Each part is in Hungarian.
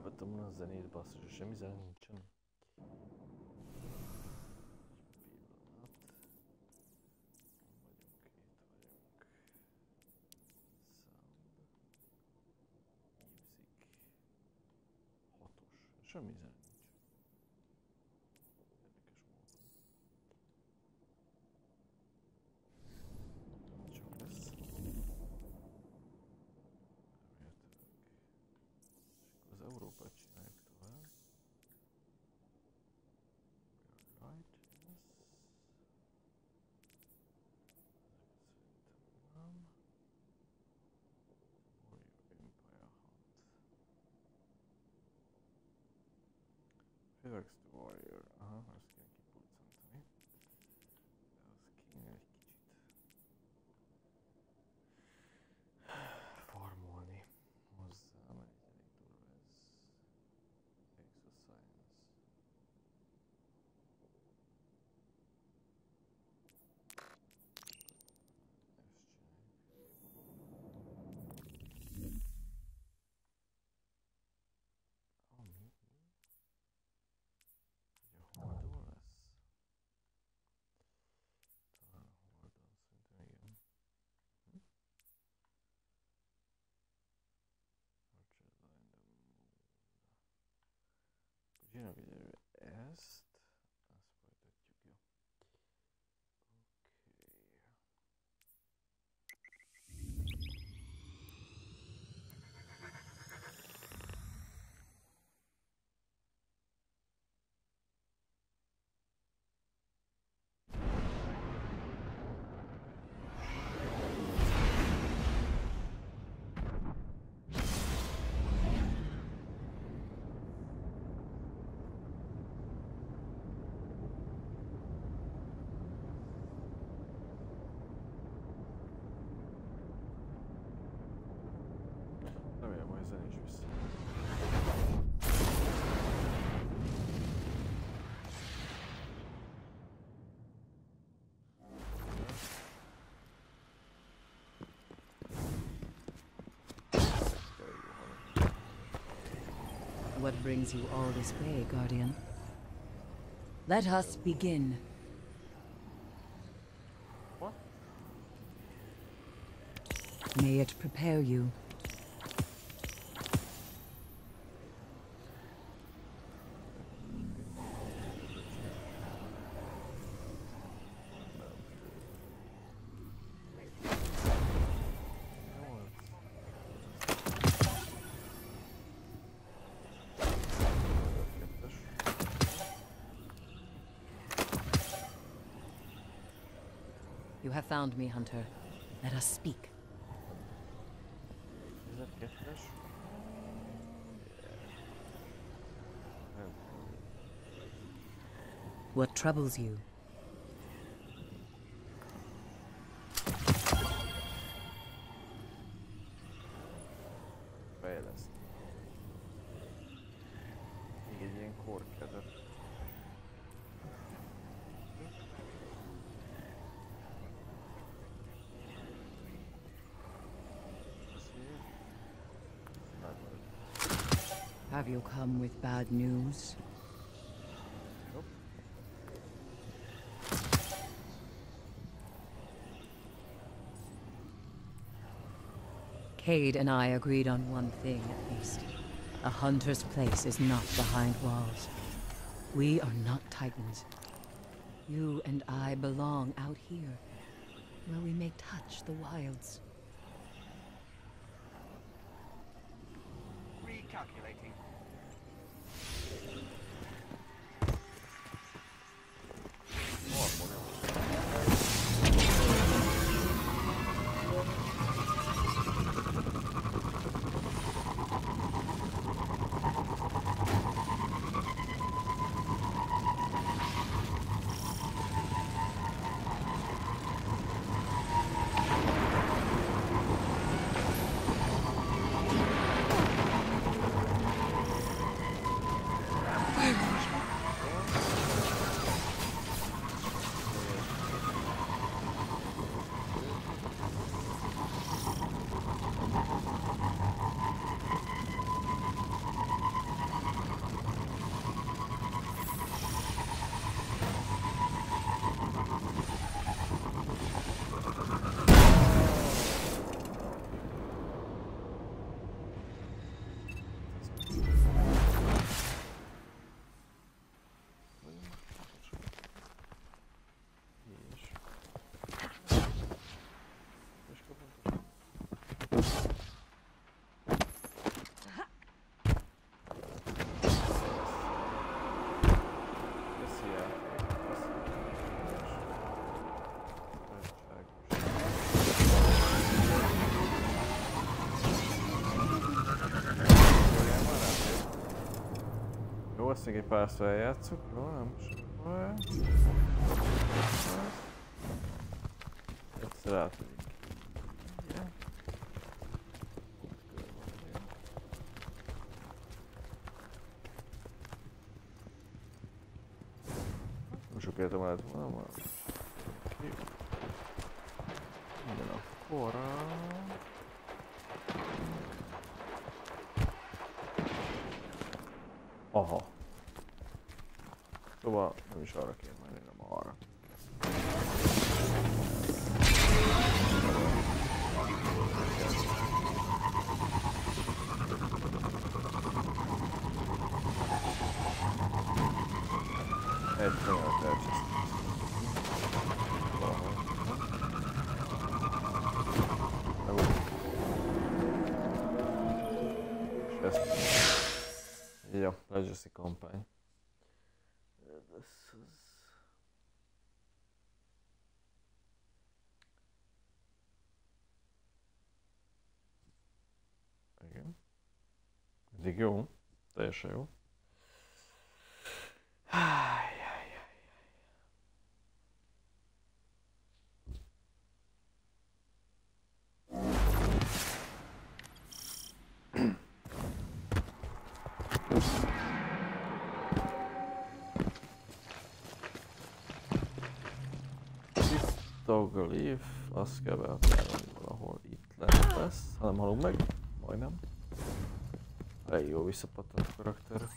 Hallgattam volna a zenét, basszus, semmi zene nincsen. Semmi zene Relax the Warrior. Akkor csinálok egyelőre Remélem, hogy ezen is vissza. Tényleg jó hang. What brings you all this way, Guardian? Let us begin. What? May it prepare you. Jó volt. Kettes. You have found me, Hunter. Let us speak. What troubles you? Bad news? Cade and I agreed on one thing, at least. A hunter's place is not behind walls. We are not titans. You and I belong out here, where we may touch the wilds. Még egy pár szó eljátszuk, jó? Nem sok baj. Egyszer átmegyünk. Igen. Nem sok értem lehet volna, van. Oké. Minden akkor... Aha. Szóval nem is arra kér menni, nem arra. Egy fejelet elcsesztünk. Valahogy. Megújjuk. És ezt Ja, Legacy kampány. Ez az... Igen. Eddig jó. Teljesen jó. Ájjájjáj. Toggle leaf, azt kell beakárni, hogy valahol itt lent lesz. Ha nem halunk meg, majdnem. Elég jó visszapattant a karakter.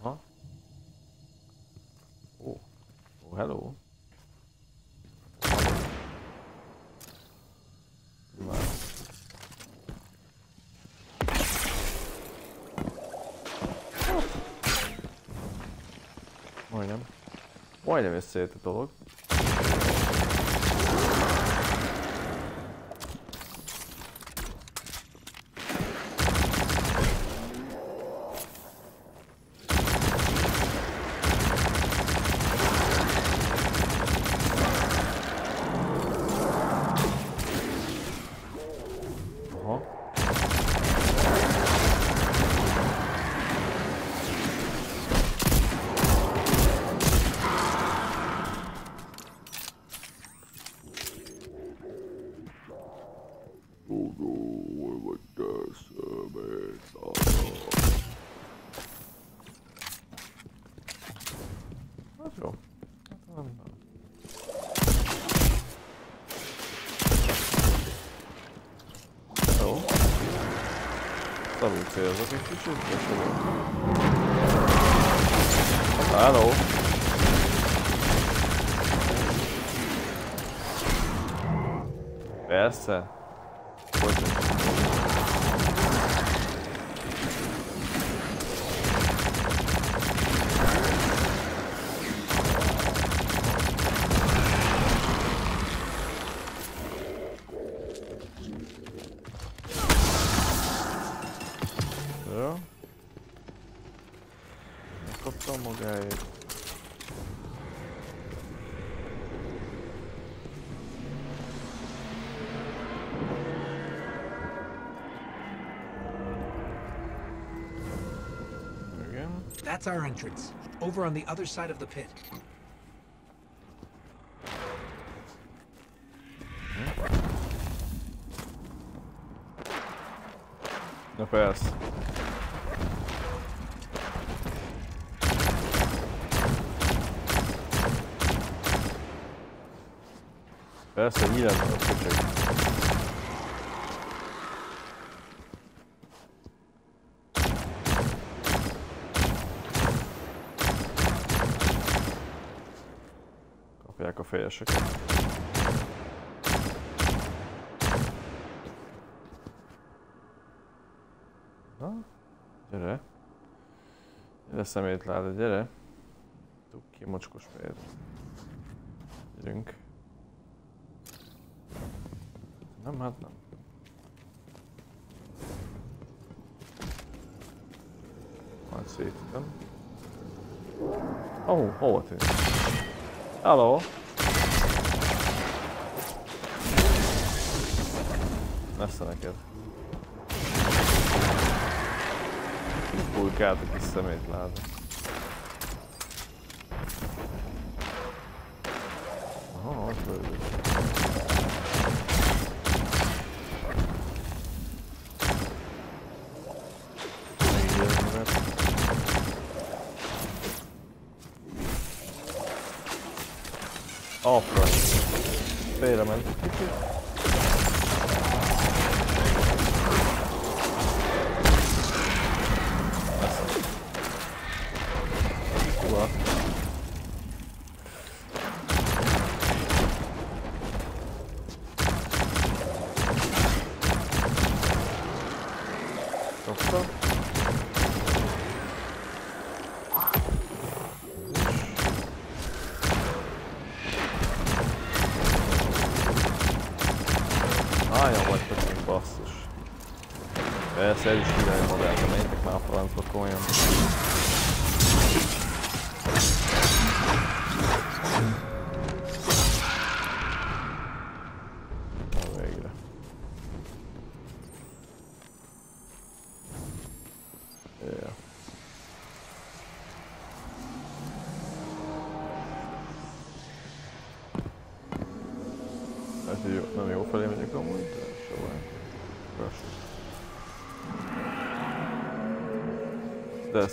Aha. Ó. Oh. Oh, hello. Majdnem. Majdnem összejött a dolog. чувствую. That's our entrance. Over on the other side of the pit. Na persze. Persze, nyilván van a fejeseket. Na, gyere. Gyere szemétláda, gyere. Tuk ki mocskos fejed. Gyerünk. Nem, hát nem. Majd szétítem. Ó, oh, hova tűnt? Hello! massa, né, cara? Que bugado que isso também nada.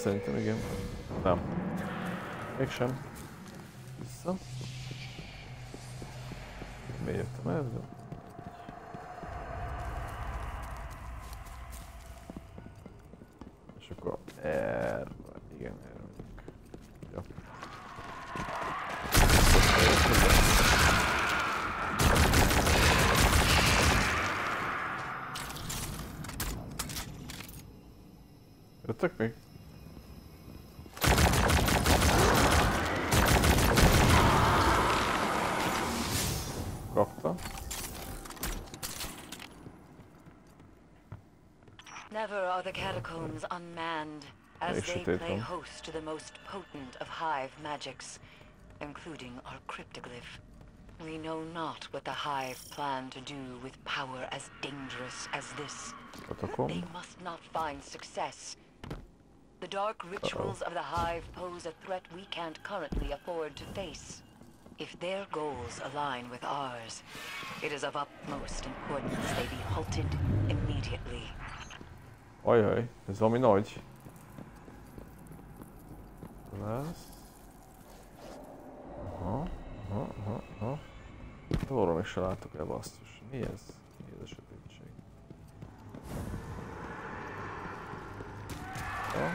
Szerintem igen. Nem. Mégsem. Vissza. Miért jöttem el? De... És akkor erre. Igen, erre megyünk. Jó. Jöttek még? Catacombs unmanned, as they play host to the most potent of hive magics, including our cryptoglyph. We know not what the hive plan to do with power as dangerous as this. Katakomb. They must not find success. The dark rituals of the hive pose a threat we can't currently afford to face. If their goals align with ours, it is of utmost importance they be halted immediately. Ajaj, ez valami nagy. Lesz. Aha, aha, aha, aha. Arra még se látok el basszus. Mi ez? Mi ez a sötétség? Ja.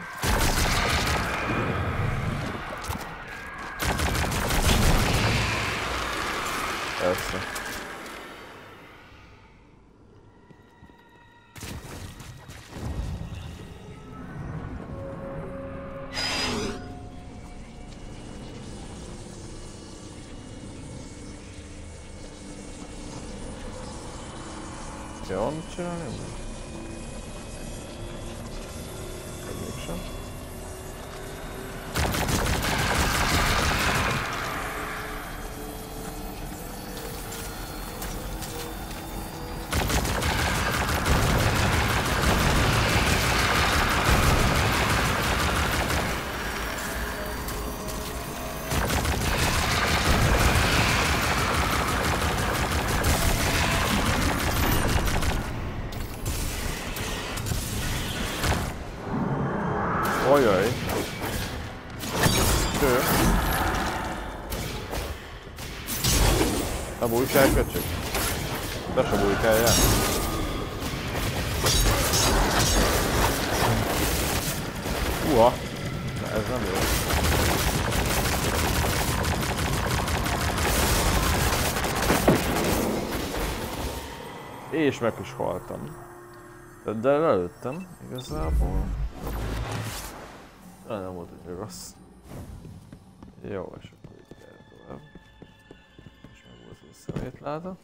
Persze. Ne bújkálj, köcsög. Te se bújkáljál. Uha. Na, ez nem jó. És meg is haltam. De, de lelőttem igazából. De nem volt egy rossz. Jó, és meg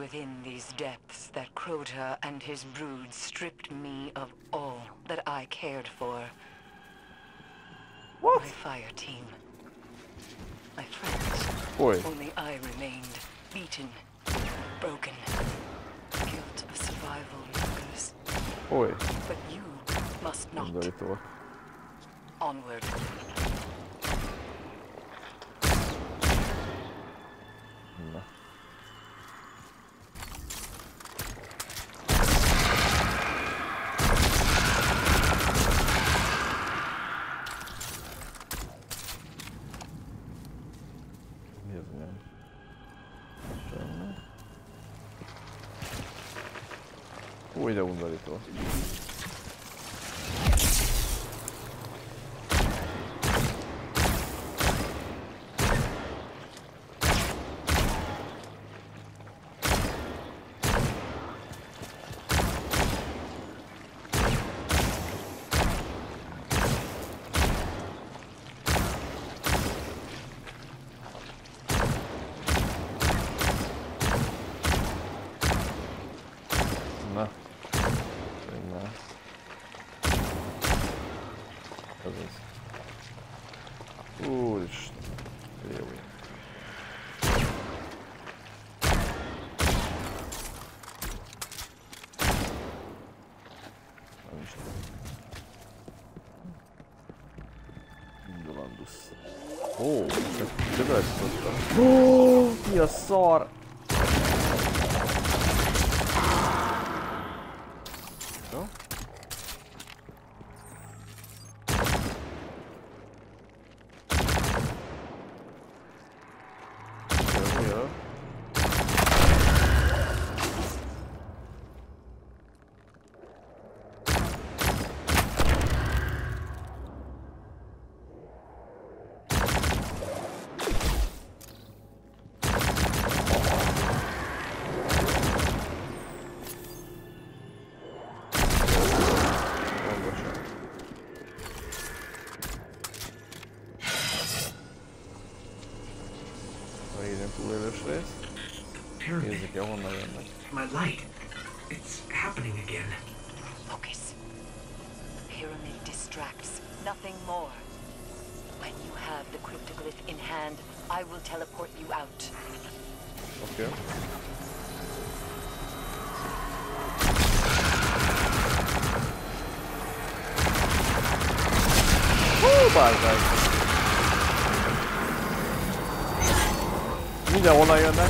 within these depths that Crota and his brood stripped me of all that I cared for. What? My fire team. My friends. Oj, Only I remained, beaten, broken. Guilt of survival lingers. oj, But you must not. Onward. Új, de undorító. Na. Szerintem. Ez az. Úristen. Jó. Nem is tudom. Indulandus. Ó, de olayına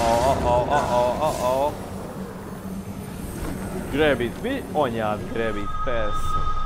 o, o, o, o, o. Grab it mi, on ja grab persze.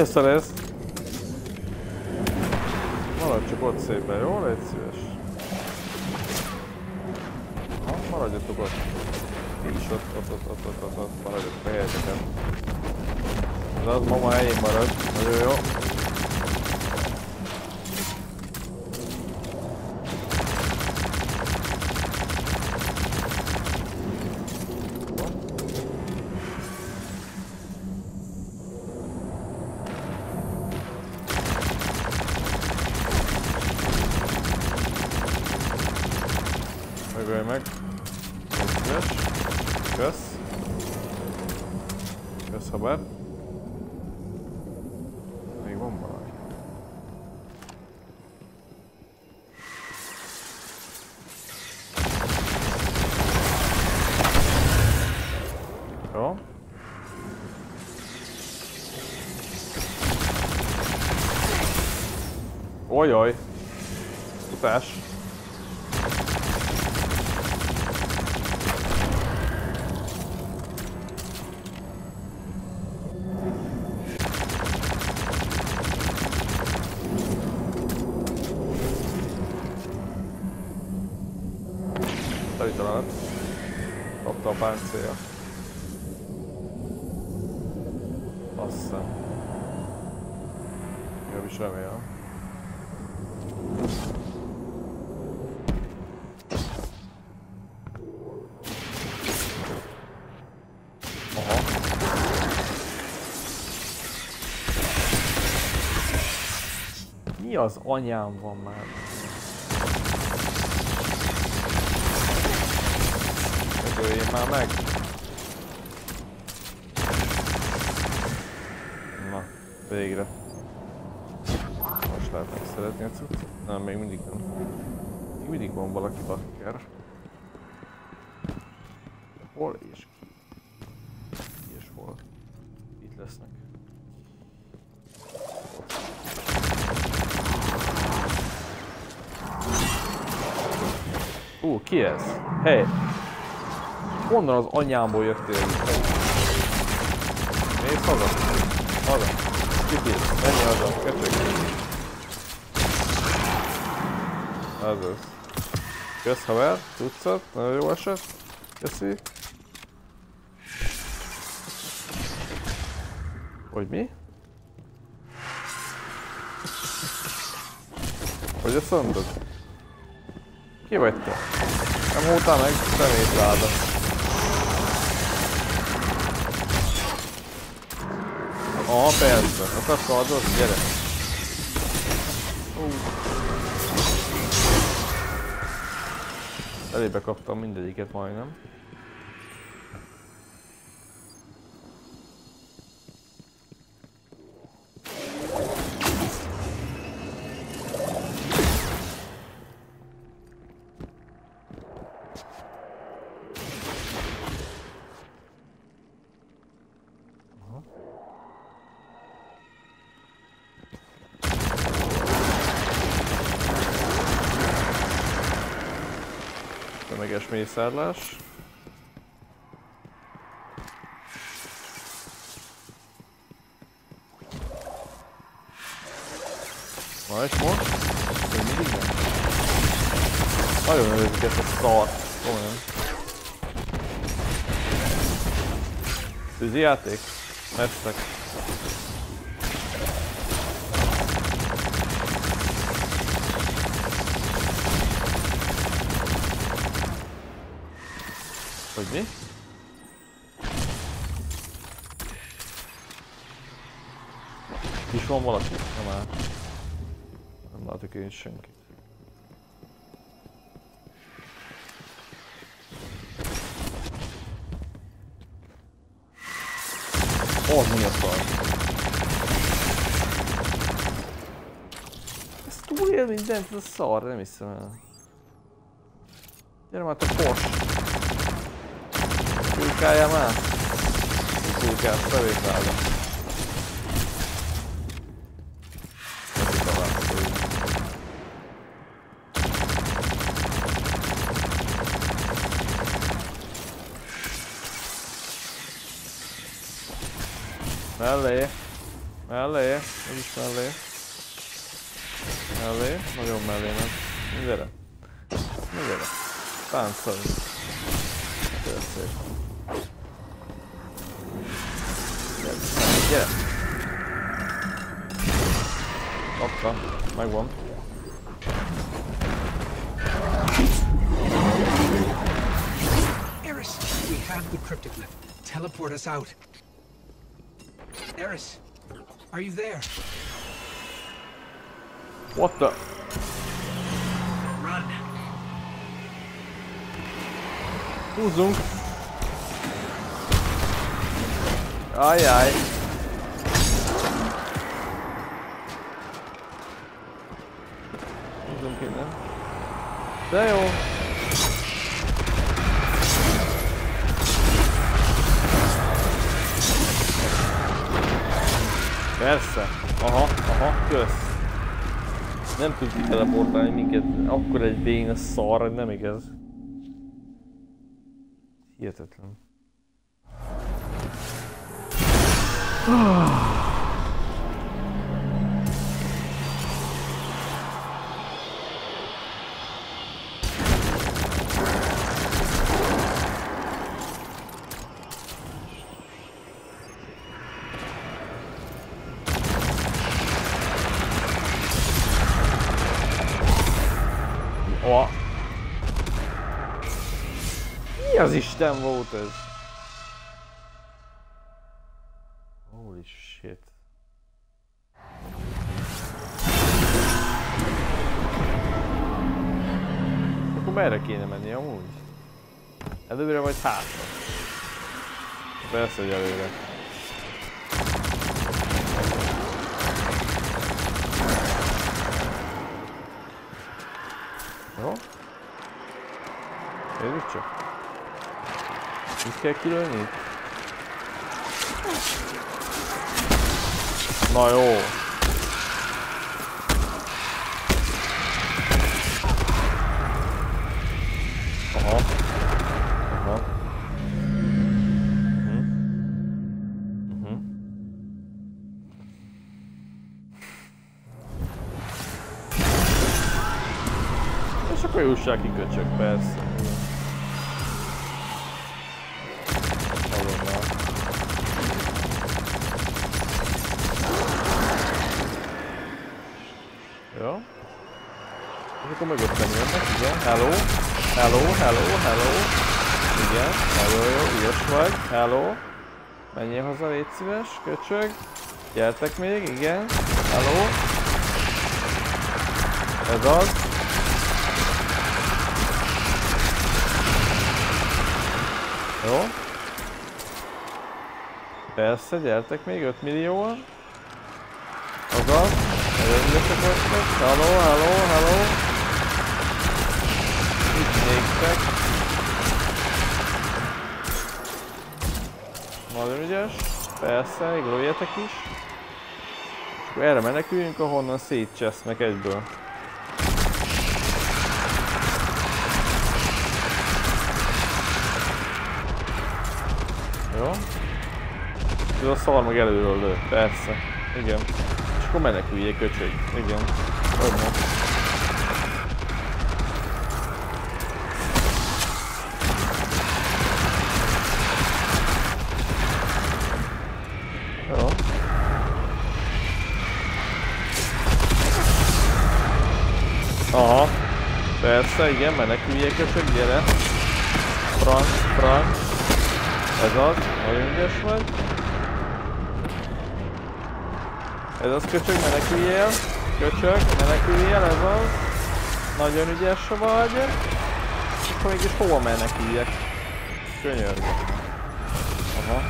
Mi a Ojoj. Futás. Telitalanat. Kapta a páncélja. Azt hiszem. Jobb is remélem. Aha. Mi az anyám van már? Öljél már meg! Na, végre. Most lehet megszeretni a cuccot? Nem, még mindig nem. Még mindig van valaki bakker. Hol és ki? Ki és hol? Itt lesznek. Ki ez? Hey! Honnan az anyámból jöttél? Mész haza? Haza. Kiti, menj haza, köcsög. Ez az. Kösz haver, tucat, nagyon jó eset. Köszi. Hogy mi? Hogy ezt mondod? Ki vagy te? Nem voltál meg szemétláda. Aha, persze. Akarsz kardot? Gyere. Uh. Elébe kaptam mindegyiket majdnem. Tömeges mészárlás. Na és most? Még mindig nem. Nagyon örülök ezt a szart. Komolyan. Tűzi játék? Mestek. Mi? Is van valaki? Nem áll. Nem látok én senkit. Az mi a szar? Ez túlél mindent, ez a szar, nem hiszem el. Gyere már te pos! Kulkáljál már! Kulkálsz, bevételbe. Ez itt a látszó. Mellé. Mellé. Úgyis mellé. Mellé. Nagyon mellé nem. Gyere. Na gyere. Kapta. Megvan. Eris, we have the cryptic lift. Teleport us out. Eris, are you there? What the? Run. Húzzunk! Ajjaj! Húzzunk De jó! Persze! Aha, aha, kösz! Nem tud kiteleportálni minket, akkor egy béna szar, hogy nem igaz. Hihetetlen. Ó. az Isten volt ez? Holy shit. Akkor merre kéne menni amúgy? Előre vagy hátra? Persze, hogy előre. Jó? Nézzük csak. Mit kell kilőni? Na jó. Aha. Aha. Mhm. Mhm. És akkor jussák ki köcsök, persze. Menjél haza, légy szíves, köcsög. Gyertek még, igen. Hello. Ez az. Jó. Persze, gyertek még 5 millióan. Azaz. Ügyesek vagytok. Hello, hello, hello. Itt néztek. Nagyon ügyes. Persze, igoljatok is. És akkor erre meneküljünk, ahonnan szétcsesznek egyből. Jó. Ez a szar meg előről lő, persze. Igen. És akkor meneküljék, köcsög. Igen. Hogy Persze, igen, meneküljék köcsög, gyere. Franc, franc. Ez az, nagyon ügyes vagy. Ez az köcsög, meneküljél. Köcsög, meneküljél, ez az. Nagyon ügyes vagy. És akkor mégis hova meneküljek? Könyörgök. Aha.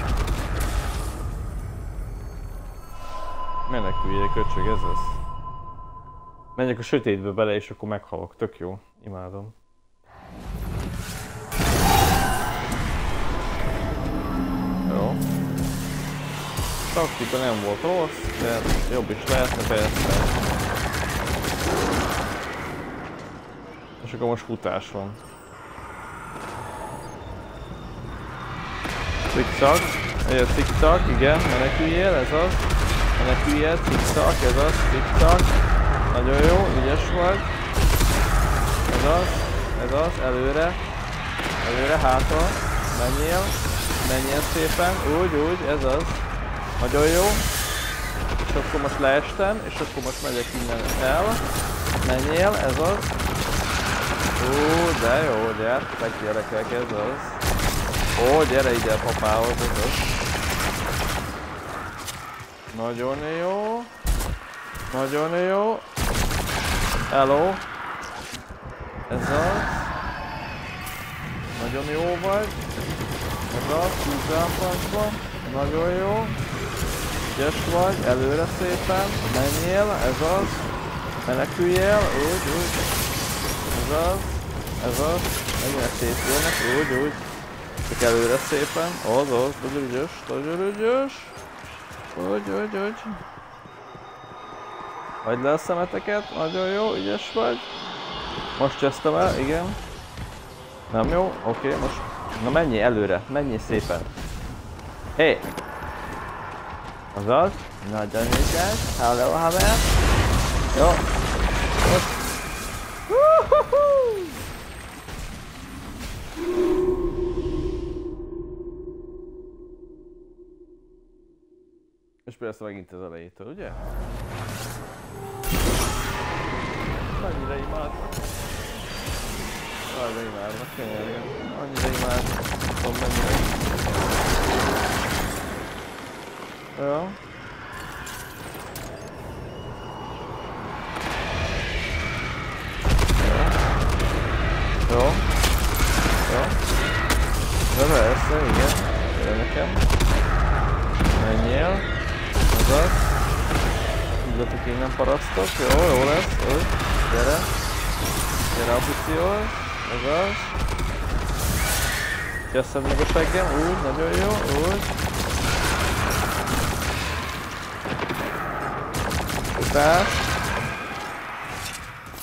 Meneküljél, köcsög, ez az. Menjek a sötétbe bele, és akkor meghalok. Tök jó. Imádom. Jó. Taktika nem volt rossz, de jobb is lehetne persze. És akkor most futás van. Zigzag. Egy zigzag, igen, meneküljél, ez az. Meneküljél, zigzag, ez az, zigzag. Nagyon jó, ügyes vagy. Ez az, ez az, előre. Előre, hátra. Menjél. Menjél szépen, úgy, úgy, ez az. Nagyon jó. És akkor most leestem, és akkor most megyek innen el. Menjél, ez az. Ó, de jó, gyertek gyerekek, ez az. Ó, gyere ide papához, ez az. Nagyon jó. Nagyon jó. Hello. Ez az. Nagyon jó vagy. Ez az, francba. Nagyon jó. Ügyes vagy, előre szépen. Menjél, ez az. Meneküljél, úgy, úgy. Ez az. Ez az. Menjél szétjönnek, úgy, úgy. Csak előre szépen. Az, az, nagyon ügyes, nagyon ügyes. Úgy, úgy, úgy. Hagyd le a szemeteket, nagyon jó, ügyes vagy. Most csesztem el, igen. Nem jó? Oké, okay, most... Na menjél előre, menjél szépen. Hé! Hey. Azaz. Nagyon ügyes. Hello, haver. Jó. Most... És persze megint az elejétől, ugye? Annyira imádnak. Annyira imádnak, könyörgöm. Annyira imádnak. Tudom mennyire. Jó. Jó. Jó. Jó. De persze, igen. Gyere nekem. Menjél. Azaz. Tudjátok, én nem parasztok. Jó, jó lesz. Úgy. Gyere. Gyere a pucihoz. Azaz. Cseszed meg a seggem. Úgy, nagyon jó. Úgy. Futás.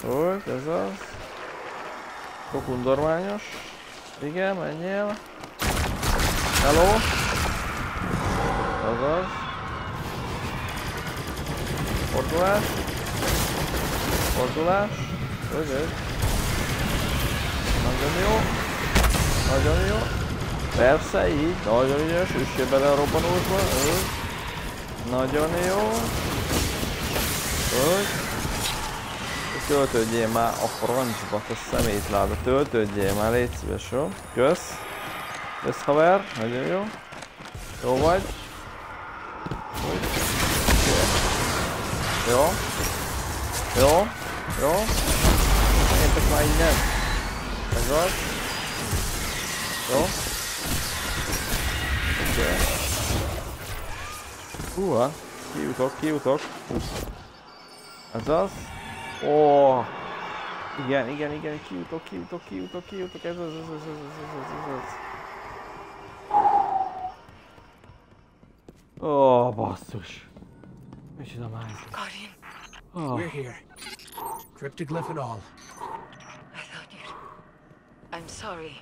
Úgy, ez az. Kokundormányos. Igen, menjél. Hello. Azaz. Fordulás. Fordulás. Úgy, úgy. Nagyon jó. Nagyon jó. Persze, így. Nagyon ügyes. Üssél bele a robbanósba. Úgy. Nagyon jó. Úgy. Töltődjél már a francsba, te szemétláda. Töltődjél már, légy szíves, jó? Kösz. Kösz haver, nagyon jó. Jó vagy. Úgy. Jó. Jó. Jó. Menjetek már innen. Ez az. Jó. Oké. Okay. Húha. Kijutok, kijutok. Ez az. Ó. Oh. Igen, igen, igen, kijutok, kijutok, kijutok, kijutok, ez az, ez az, ez az, ez az, ez az. Ó, oh, basszus. Micsoda máj. Guardian, Oh. We're here. Cryptoglyph and all. I. I'm sorry.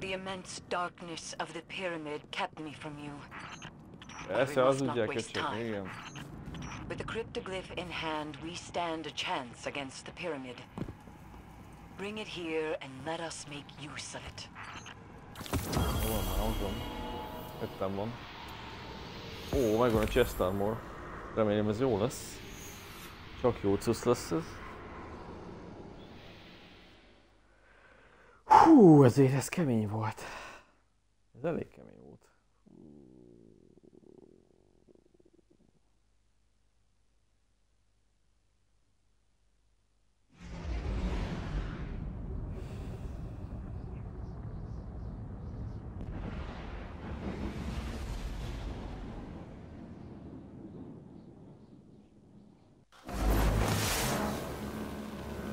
The immense darkness of the pyramid kept me from you. Az ugye köcsök, igen. But With the cryptoglyph in hand, we stand a chance against the pyramid. Bring it here and let us make use of it. Hol van már, ott van. Jöttem van. Ó, megvan a chest armor. Remélem ez jó lesz. Csak jó cusz lesz ez. Hú, ezért ez kemény volt. Ez elég kemény volt.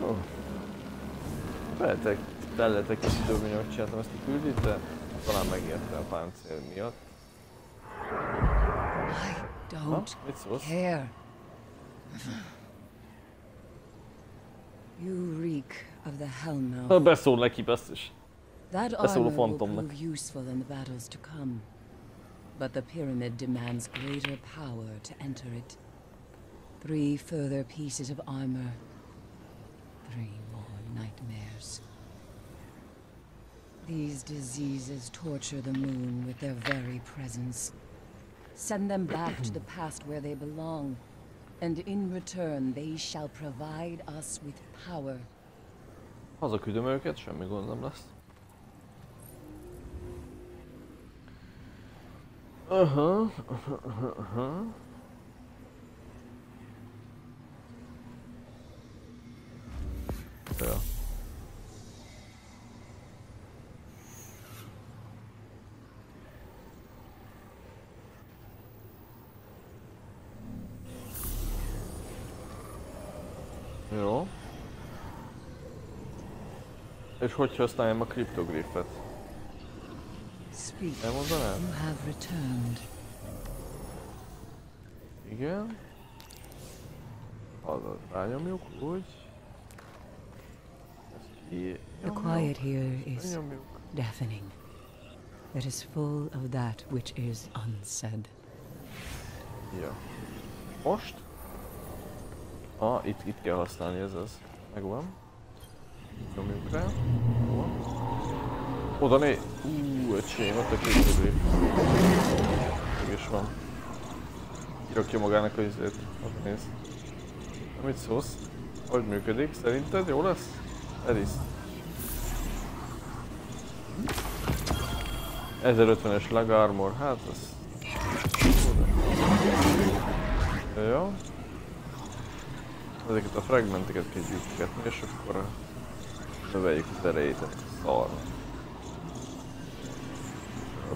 Oh. Lehetek, telletek kis időben, hogy megcsináltam ezt a küldit, de talán megérte a páncél miatt. I don't Mit szólsz? care. You reek of the Hellmouth. Beszól neki, basszus. That armor will prove useful in the battles to come. But the pyramid demands greater power to enter it. Three further pieces of armor. Three more nightmares. These diseases torture the moon with their very presence. Send them back to the past where they belong. And in return, they shall provide us with power. Hazaküldöm őket, semmi gond nem lesz. Aha, aha, aha. Ja. Jó. És hogy használjam a kriptogrifet? Speak. Elmondanád? You have returned. Igen. Azaz, rányomjuk úgy. The quiet here is deafening. It is full of that which is unsaid. Ja. Most? Ah, itt, itt kell használni, ez az. Megvan. Nyomjuk rá. Jó. Oda né... Ú, öcsém, ott a. Meg is van. Kirakja magának a izét. Ott nézd. Na, mit szólsz? Hogy működik? Szerinted jó lesz? Elis. 1050-es leg armor, hát az... Jó. Ezeket a fragmenteket gyűjtögetni, és akkor növeljük az erejét ennek a szarnak.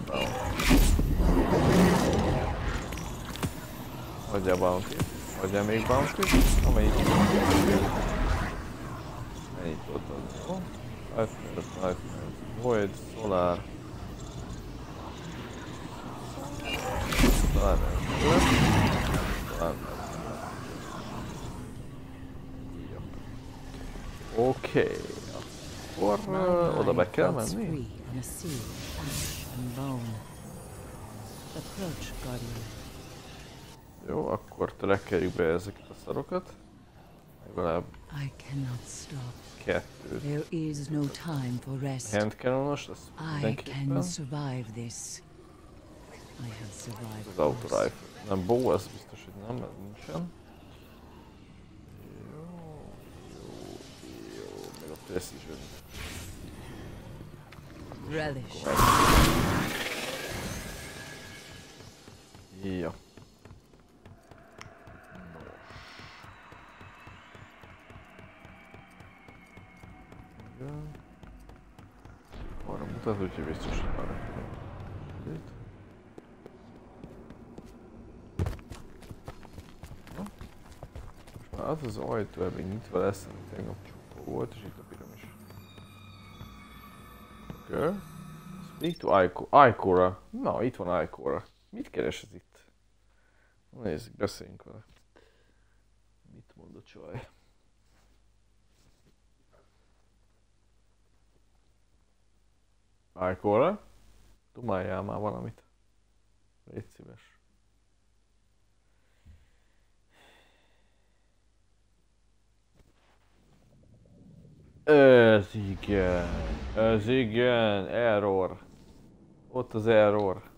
Például. Hagyjál bounty Hagyjál még bounty amelyik Mennyit volt az? Jó? Nightmare, Nightmare, Void, Solar. Talán nem. Talán Approach, Guardian. Jó, akkor trekkeljük be ezeket a szarokat. Legalább kettőt. There is no time for rest. Handcannonos, lesz mindenképpen. Az auto worse. rifle. Nem bow, az biztos, hogy nem, ez nincsen. Jó, jó, jó, meg a precision. Relish. Igen. Arra mutat, úgyhogy biztos, hogy arra. Itt. Na. Most már az az ajtó elég nyitva lesz, amit tegnap csupa volt, és itt a Okay. Speak to Aiko- Aikora. Na, itt van Aikora. Mit keres ez itt? Nézzük, beszéljünk vele. Mit mond a csaj? Aikora? Dumáljál már valamit. Légy szíves. Ez igen. Ez igen. Error. Ott az error.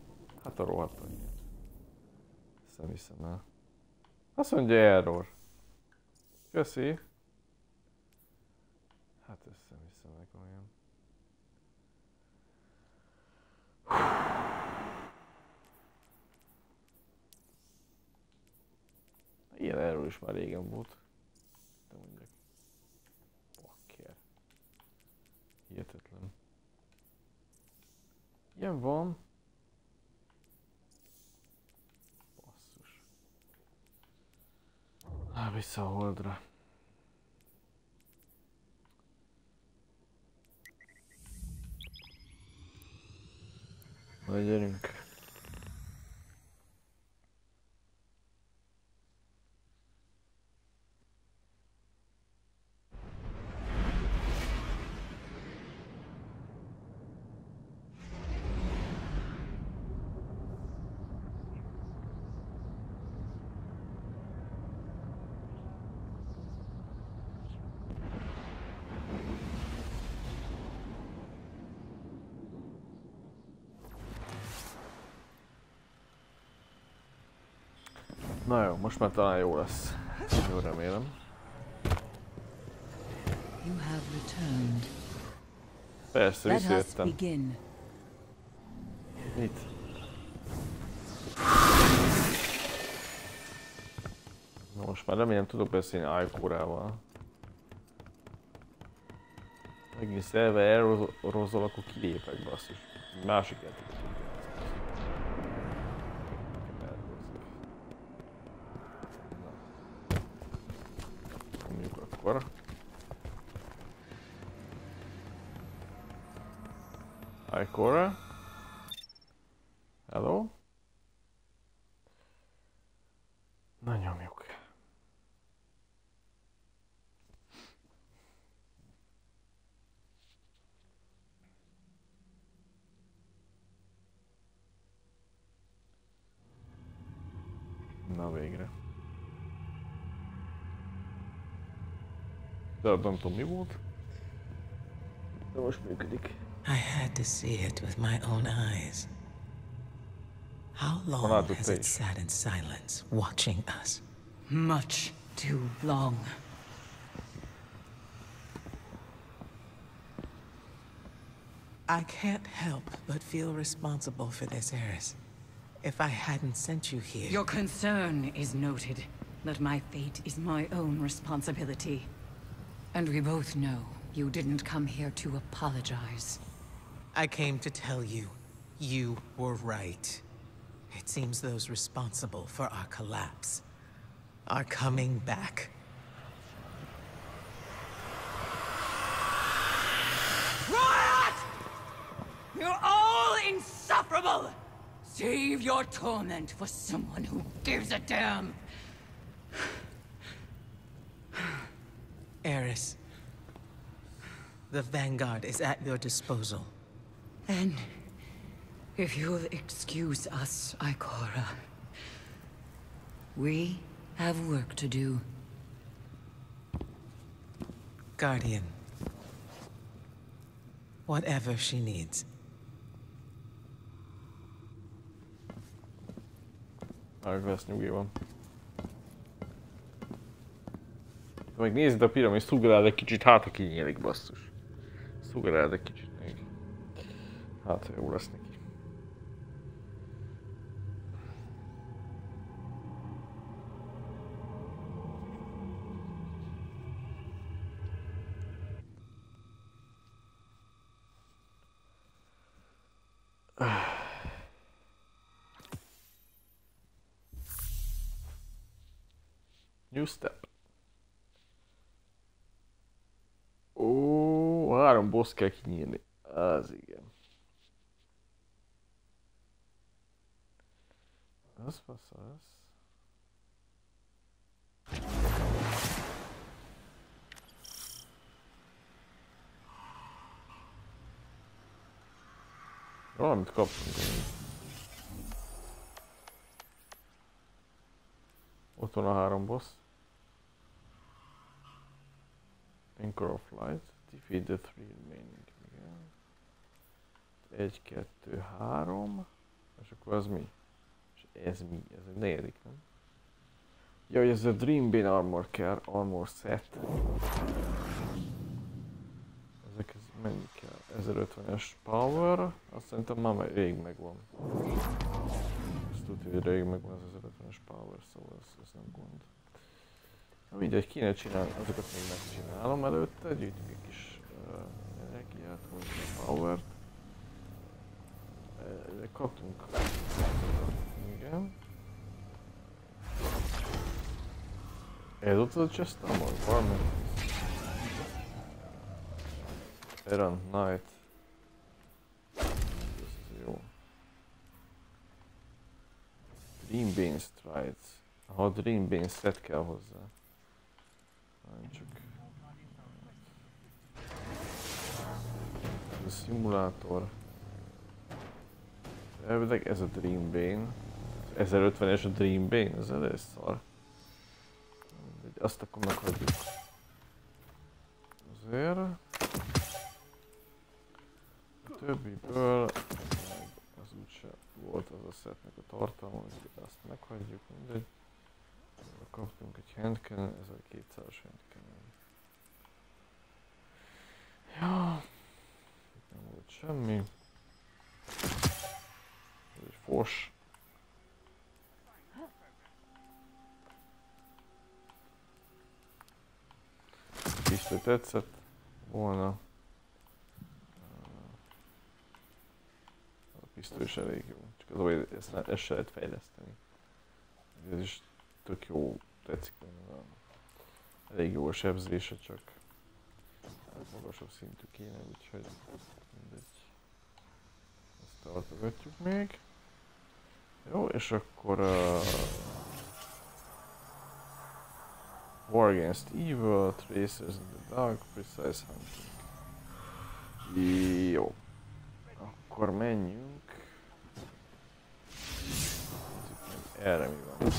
Hát a rohadt anyját. Ezt nem hiszem el. Azt mondja error. Köszi. Hát ezt nem hiszem el komolyan. Ilyen erről is már régen volt. De mondjak. Bakker. Hihetetlen. Ilyen van. Basszus. Á, vissza a holdra. Na gyerünk. Na jó, most már talán jó lesz. Jó remélem. Persze, visszajöttem. Mit? Na most már remélem tudok beszélni Aikórával. Megint szerve elrozol, akkor kilépek basszus. Másik játék. Nem tudom mi volt. De most működik. I had to see it with my own eyes. How long has it sat in silence, watching us? Much too long. I can't help but feel responsible for this, Eris. If I hadn't sent you here, Your concern is noted. That my fate is my own responsibility. And we both know you didn't come here to apologize. I came to tell you, you were right. It seems those responsible for our collapse are coming back. Riot! You're all insufferable! Save your torment for someone who gives a damn. Eris, the Vanguard is at your disposal. And if you'll excuse us, Ikora, we have work to do. Guardian. Whatever she needs. Megvesz nyugi van. Ha meg nézd a piramis, szugaráld egy kicsit, hát ha kinyílik basszus. Szugaráld egy kicsit még. Hát jó lesz neki. New step. Három boss kell kinyírni. Az igen. Az fasz az. Valamit kaptunk. Ott van a három boss. Anchor of Light. Defeat the three remaining. Igen. Egy, kettő, három. És akkor az mi? És ez mi? Ez egy negyedik, nem? Jaj, ez a Dream Bane Armor Care, Armor Set. Ezek ez mennyi kell? 1050-es Power. Azt szerintem már rég megvan. Azt tudja, hogy rég megvan az 1050-es Power, szóval ez, ez nem gond. Na mindegy, kéne csinálni, azokat még megcsinálom előtte, gyűjtünk egy kis uh, energiát, a Power-t. Uh, kaptunk. Igen. Ez ott a chest armor? Varman? Errant Knight. Ez jó. Dream Bane Strides. Ha Dream Bane set kell hozzá. Csak... Ez a szimulátor. Elvileg ez a Dream Bane. 1050-es a Dream Bane, ez elég szar. Mindegy, azt akkor meghagyjuk. Azért. A többiből az úgyse volt az a szetnek a tartalma, azt meghagyjuk, mindegy. Kaptunk egy handcannon, ez a 200-as handcannon. Ja, itt nem volt semmi. Ez egy fos. Pisztoly tetszett volna. A pisztoly is elég jó. Csak az, hogy ezt, ezt se lehet fejleszteni. Ez is tök jó, tetszik. Elég jó a sebzése, csak magasabb szintű kéne, úgyhogy mindegy. Ezt tartogatjuk még. Jó, és akkor uh, War Against Evil, Tracers in the Dark, Precise Hunting. Jó. Akkor menjünk. Erre mi van.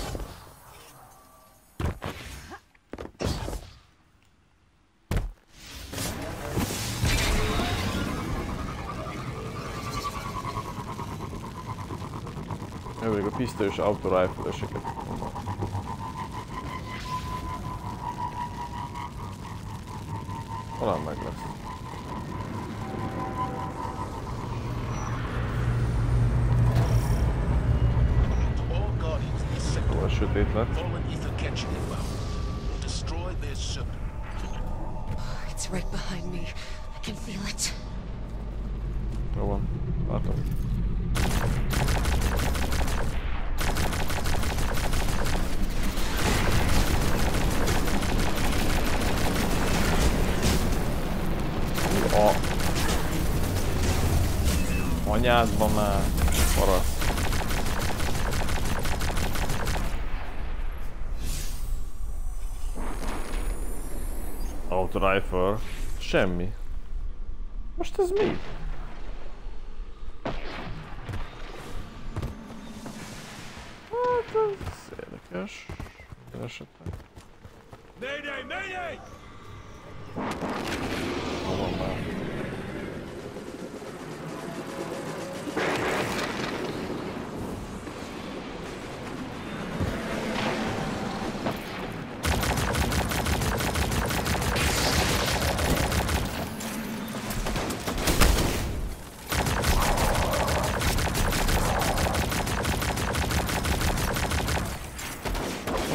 Pisztolyos autorifle-eseket Talán meg lesz. All guardians in this sector Jó, a sötét lett. Semmi. Most ez mi? Hát ez érdekes. Minden esetre. Mayday! Mayday! Hol van már?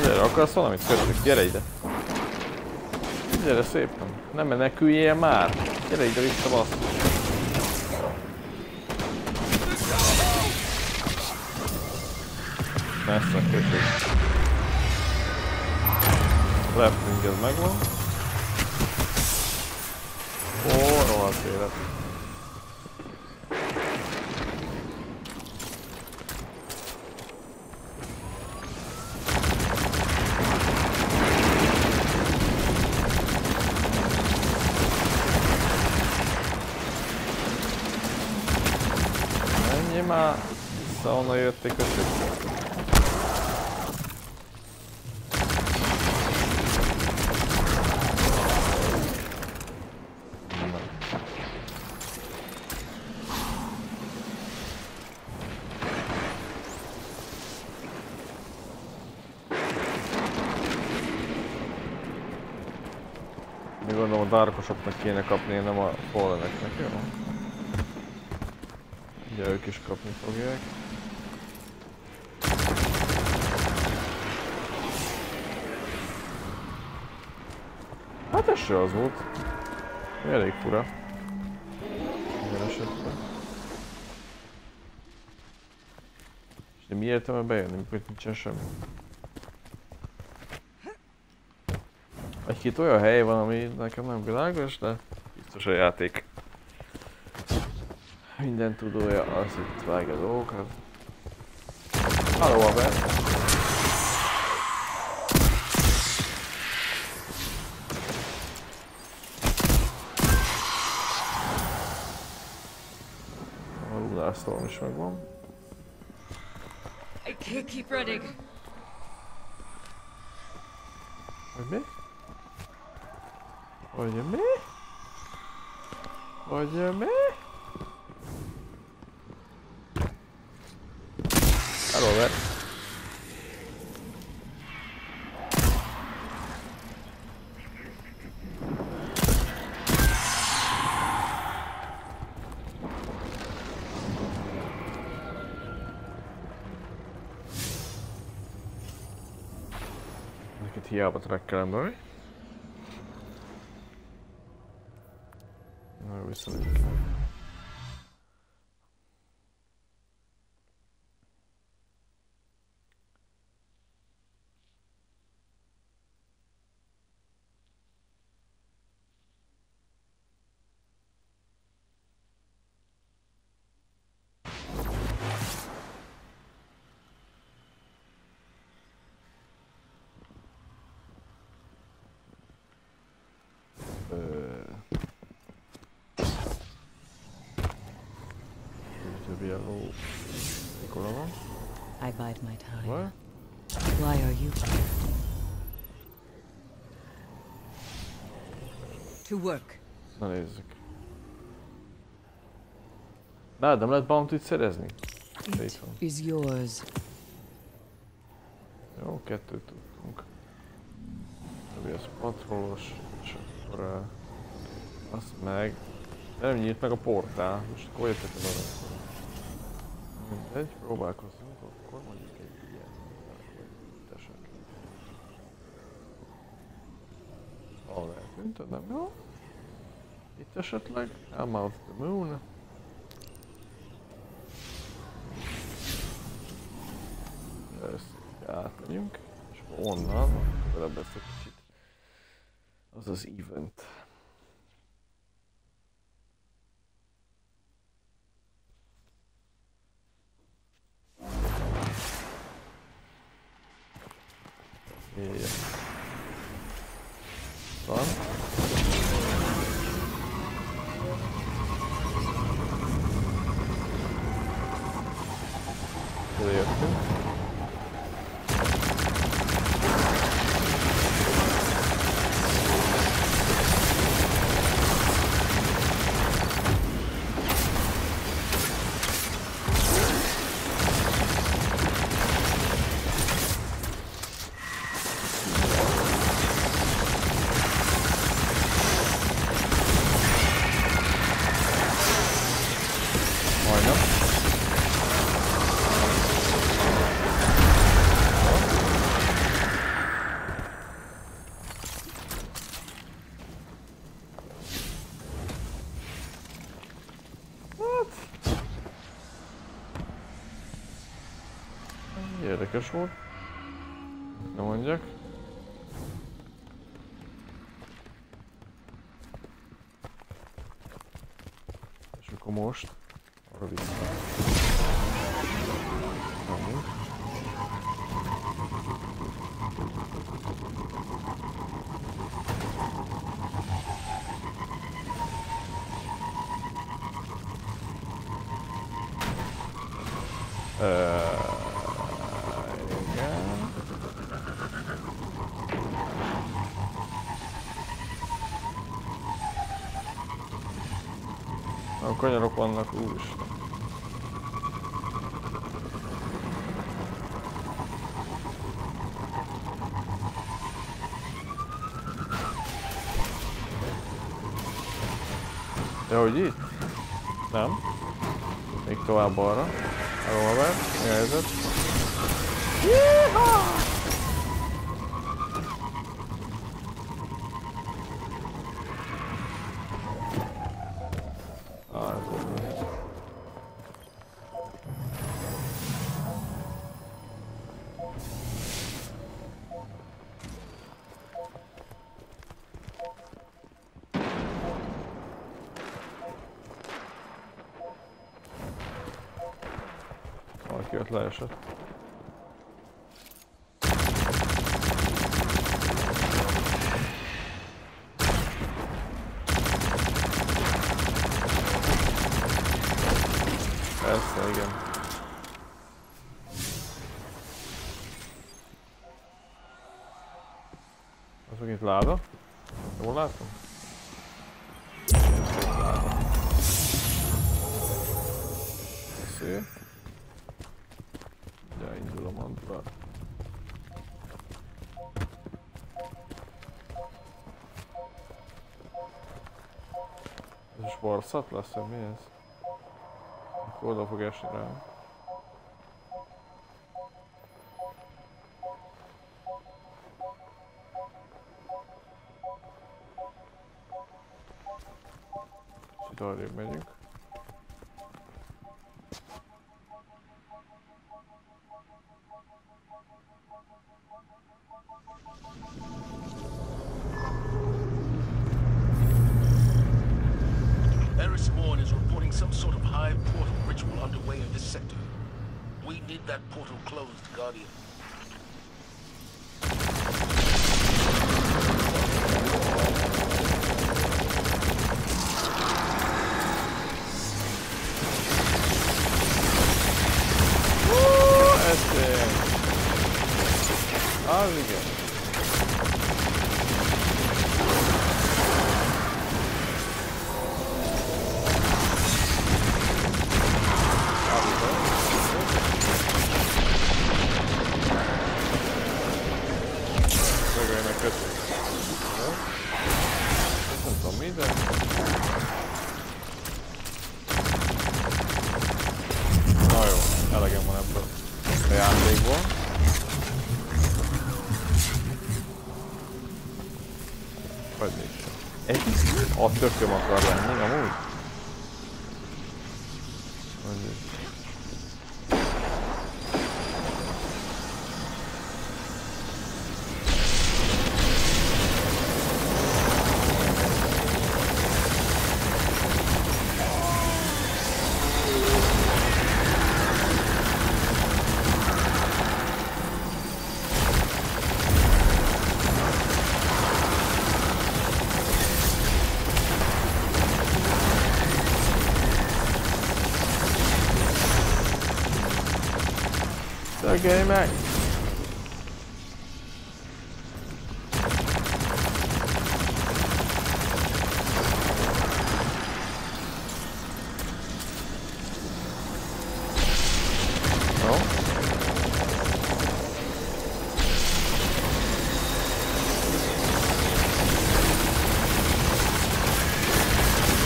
Gyere, akarsz valamit? Köszönjük, gyere ide! Gyere szépen, nem meneküljél már! Gyere ide vissza, basz! Messze, köszönjük. Leftünk, ez megvan. Ó, rohadt élet. Menjél már vissza, onnan jötték össze. Darkosoknak kéne kapni, nem a falleneknek, jó? Ugye ők is kapni fogják. Hát ez se az volt. Elég fura. Minden esetben. És de mi bejönni, mikor nincsen semmi? Egy-két olyan hely van, ami nekem nem világos, de biztos a játék minden tudója az itt a dolgokat. Halló, Albert! A Lunar Storm is megvan. I can't keep running. Hogy mi? Hogy mi? Hogy mi? Hello there. Ezeket hiába trekkelem be. Na, recently To work. Na nézzük. Na, nem lehet bounty szerezni? It is yours. Jó, kettőt tudtunk. Többi az patrolos, és akkor uh, azt meg... De nem nyílt meg a portál, most akkor az arra. Mindegy, próbálkozzunk, akkor mondjuk egy ilyen. Tesek. Eltűnt, nem jó? Itt esetleg, I'm out the moon. Ezt átmegyünk, és onnan, ezt egy kicsit. Az az event. Érdekes volt. Nem mondjak. És akkor most arra vissza. Menjünk. Ö, igen. A kanyarok vannak, úristen. De hogy itt? Nem. Még tovább arra. Revolver. Mi a helyzet? Ah, Lesz, vagy mi ez? Akkor oda fog esni rám. Itt arrébb megyünk. We need that portal closed, Guardian. Egy a Szögölj meg! Jó.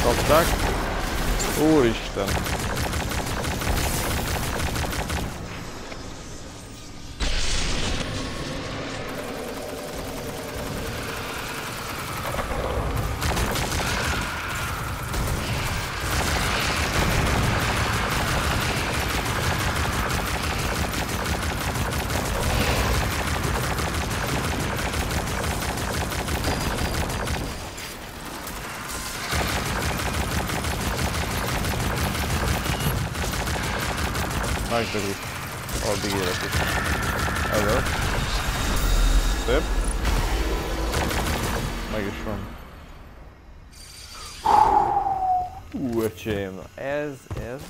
Kapták. Úristen! Megderült. Addig életük. Elő. Szép. Meg is van. Ú, öcsém, ez, ez.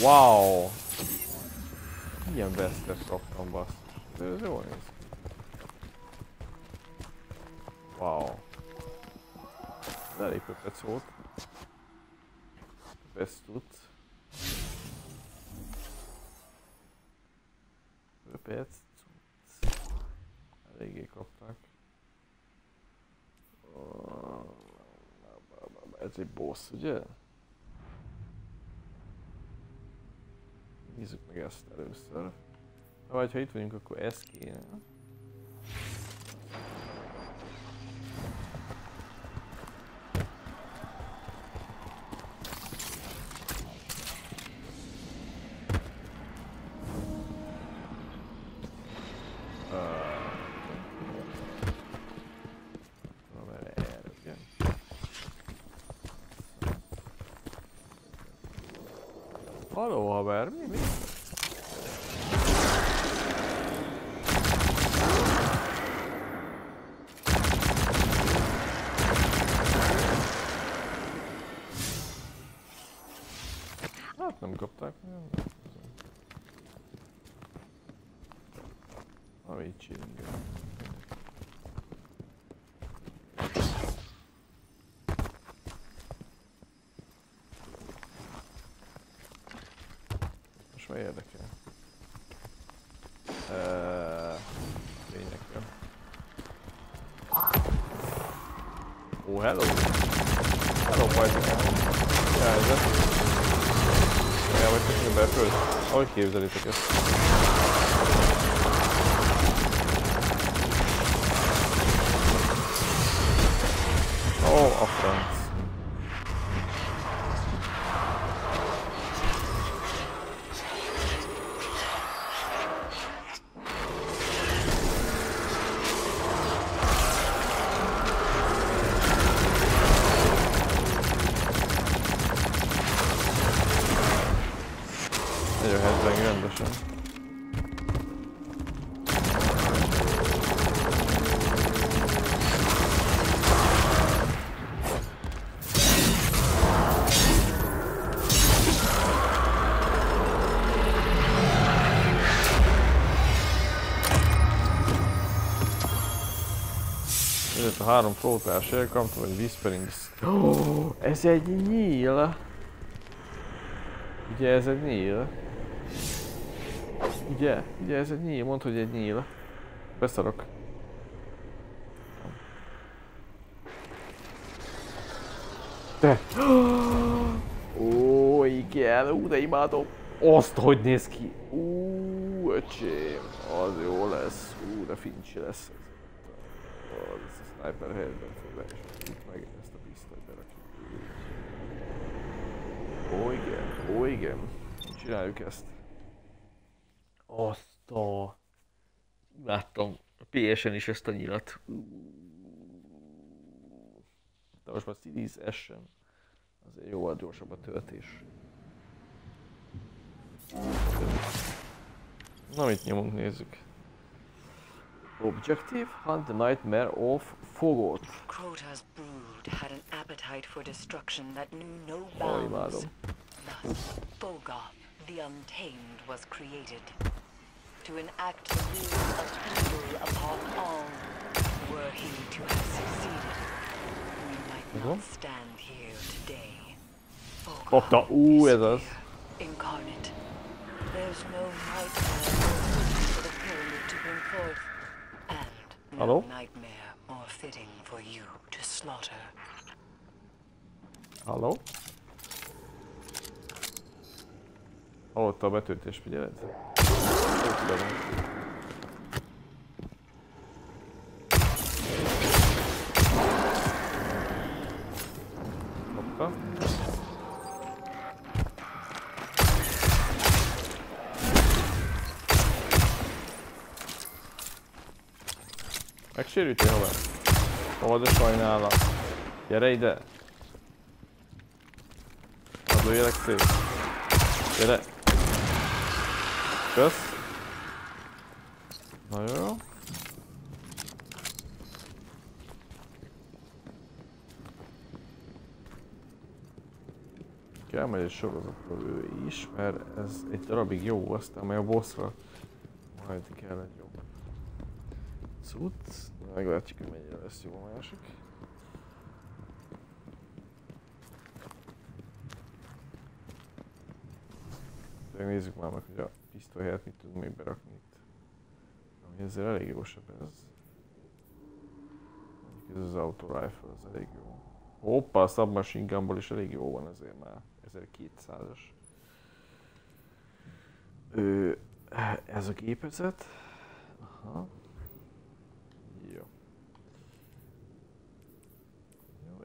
Wow! Milyen vesztet kaptam, bassz. Ez, jól néz ki. Wow. Elég köpec volt. Vesztut. Köpec. cucc. Eléggé kapták. Ez egy boss, ugye? Nézzük meg ezt először. Vagy ha itt vagyunk, akkor ez kéne. Tudom, erre, erre, ugye? Halló, haver, mi, mi? Hát nem kapták meg. nem tudom. Ami így csinálja. Most már érdekel. Uh, lényekkel. Ó, oh, hello! Hello, pajtikám! Mi a helyzet? El vagytok mi beföld? Ahogy képzelitek ezt? Ó, A három flótás elkamta, vagy Whispering... Oh, ez egy nyíl! Ugye ez egy nyíl? Ugye? Ugye ez egy nyíl? Mondd, hogy egy nyíl. Beszarok. Te! Ó, igen, ú, de imádom. Azt, hogy néz ki. Ú, öcsém, az jó lesz. Ú, de fincsi lesz ez. Sniper helyzetben fog le, és itt meg ezt a pisztolyt berakjuk. Ó, igen, ó, igen. Csináljuk ezt. Azt a... Láttam a PS-en is ezt a nyilat. De most már Series S-en. Azért jóval gyorsabb a töltés. Na mit nyomunk, nézzük. Objective, hunt the nightmare of Fogot. Crota's brood had an appetite for destruction that knew no bounds. Thus, Fogoth, the Untamed, was created. To enact the will of evil upon all. Were he to have succeeded, we might not stand here today. Fogoth Kapta, ú, is ez Incarnate. There's no nightmare for the pyramid to bring forth. Hello? nightmare more fitting for you to slaughter. Halló? Hallotta a betöltés, figyeled? Jó, Megsérültél, haver? Hol a sajnálat? Gyere ide! Hadd lőjelek szét. Gyere! Kösz! Nagyon jó. Kell majd egy sorozatról ő is, mert ez egy darabig jó, aztán majd a bossra majd kell egy jó cucc. Meglátjuk, hogy mennyire lesz jó a másik. De nézzük már meg, hogy a pisztoly helyett mit tudunk még berakni itt. Ami ezzel elég jósabb ez. Ez az auto rifle, az elég jó. Hoppa, a submachine gunból is elég jó van ezért már. 1200-as. Ö, ez a gépezet. Aha.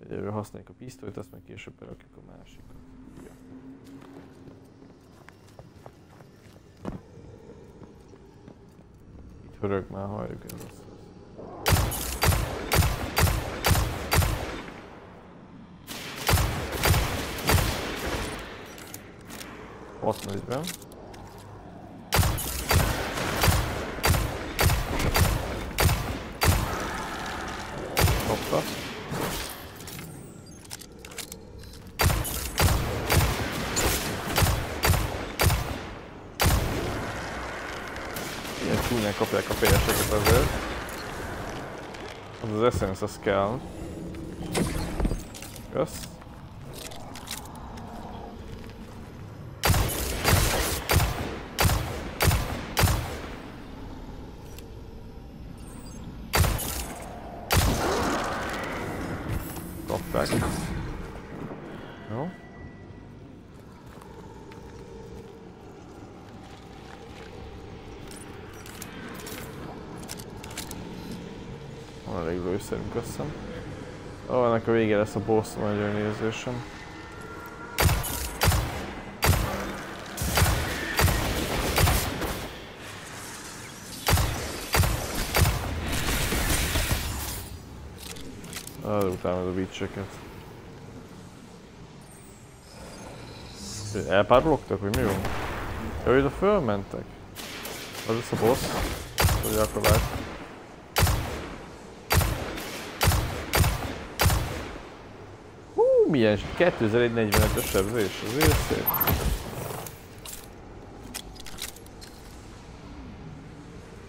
Egyelőre használjuk a pisztolyt, azt meg később berakjuk a másikat. Itt hörög már halljuk ez az. Ott 40. Ilyen csúnyán kapják a PS-eket azért. Az az Essence, az kell. Kösz. Kapták. Jó. Van elég lőszerünk, azt hiszem. Ó, ennek a vége lesz a boss, nagyon érzésem. De utána a bicseket. Elpárologtak, hogy mi van? Jó, ide fölmentek? Az lesz a boss? Vagy akadály? Hú, milyen 2145-ös sebzés, azért szép.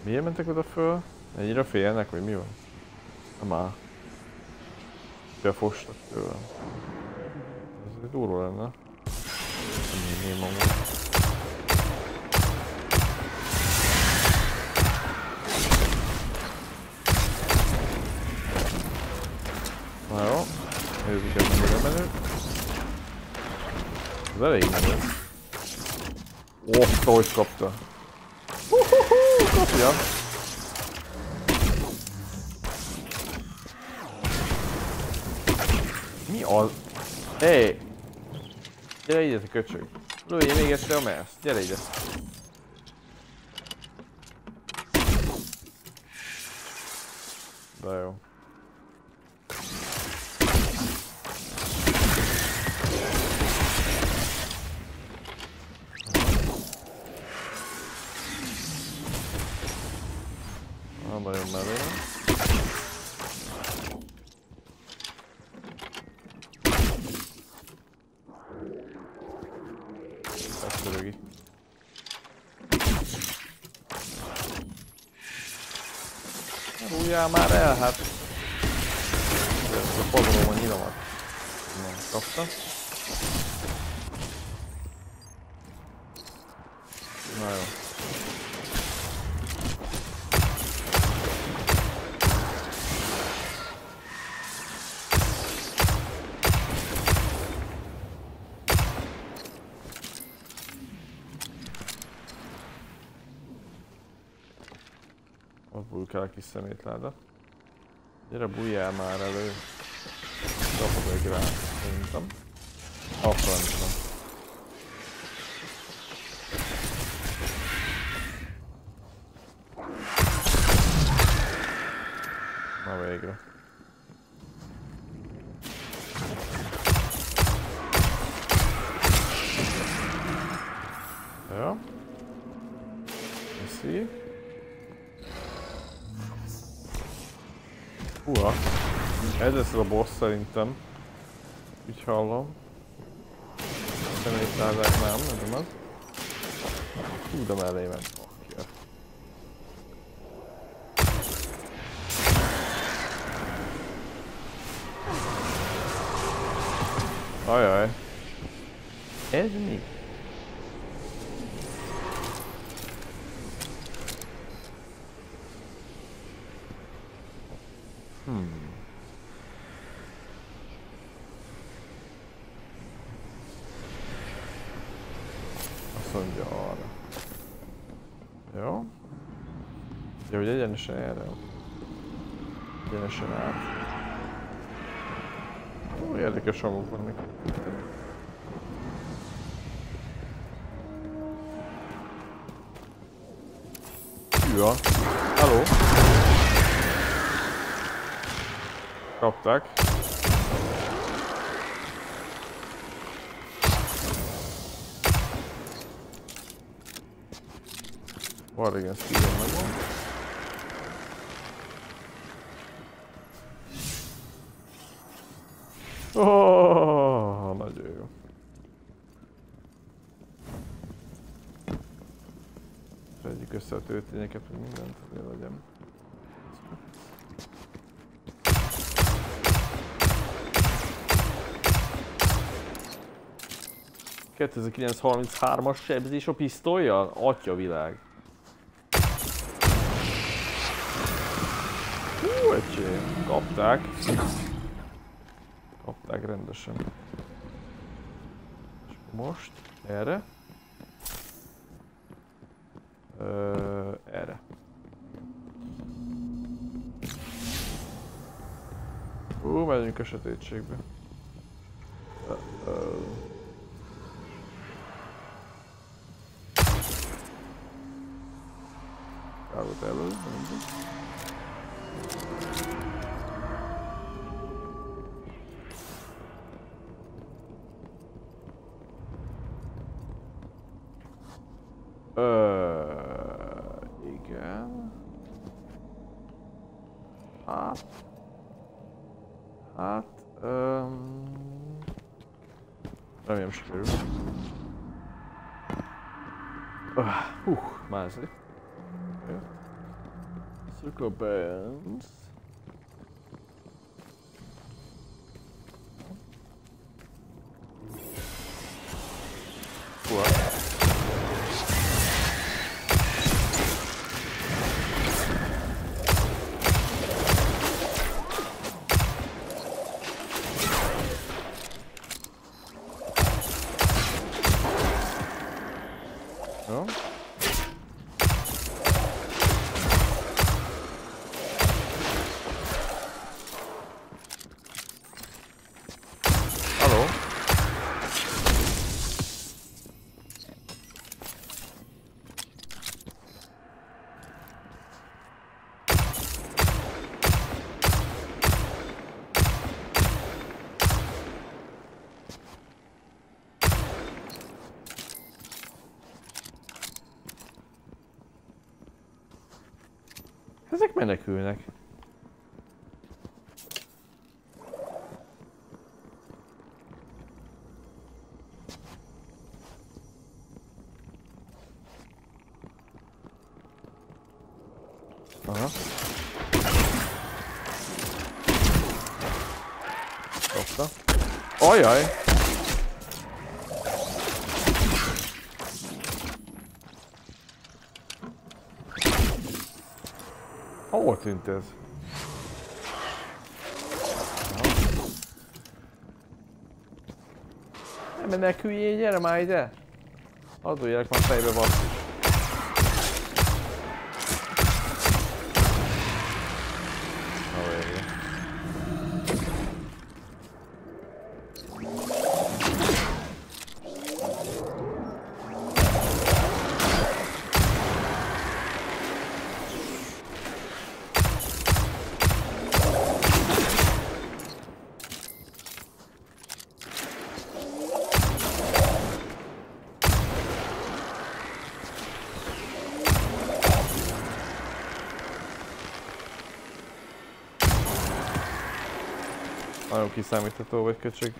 Miért mentek oda föl? Ennyire félnek, vagy mi van? Na már. Befostak tőle. Ez egy durva lenne. Mi, mi magam. Na jó. Nézzük ezt mennyire menő. Ez elég menő. Ott, hogy kapta. Kapja. Mi az? Hé! Hey. Gyere ide, te köcsög. Lőjél még egyszer a mersz. Gyere ide. Kis szemétláda. Gyere bújjál már elő. Kapok egy rá, szerintem. A francba. Na végre. Ja. Köszi. Húha. Ez lesz a boss szerintem. Úgy hallom. Személytázák nem, nem az. Hú, de mellé ment. Ajaj. Ez mi? Hmm. mondja arra. Jó. Egyenesen erre. Egyenesen át. Ó, érdekes hangok vannak. Hűha. Hello. Kapták. Van igen, szívom megvan. Oh, nagyon jó. Fedjük össze töltényeket, hogy mindent, legyen. 2933-as sebzés a pisztolyjal? Atya világ. Hú, öcsém, kapták. Kapták rendesen. És most erre. Hú, megyünk a sötétségbe. musical bands. Ezek menekülnek. Aha. Kapta. Ajaj! Hol tűnt ez? Nem meneküljél, gyere már ide! Adulják már fejbe basszus. Kiszámítható vagy köcsög.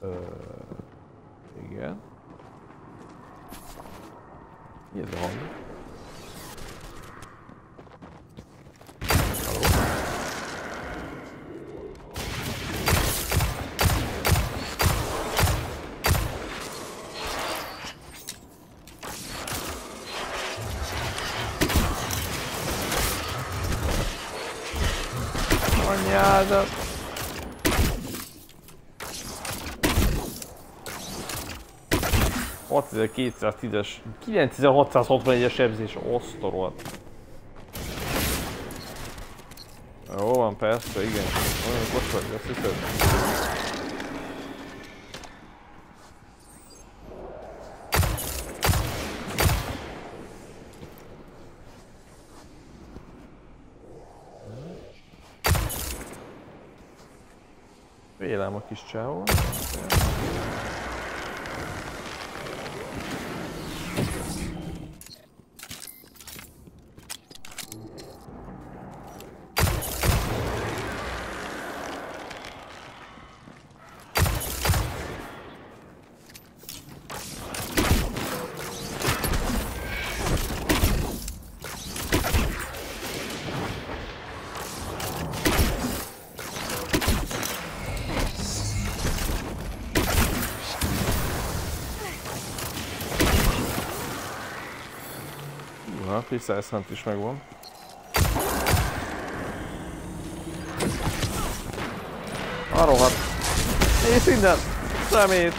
Ö, igen. Mi ez a hang? Halló? Anyádat! 6210-es, 9661-es sebzés, osztorolt. Jó van, persze, igen. Olyan vagy, azt hiszed? Vélem a kis csávó. Na, Precise Hunt is megvan. A rohadt. Nézd innen! Szemét!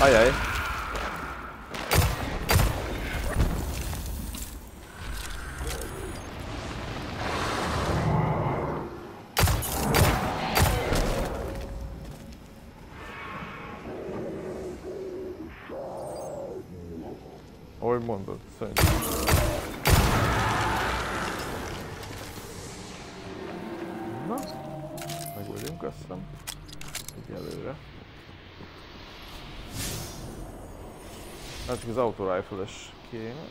Ajaj. Az autorifle-es kéne.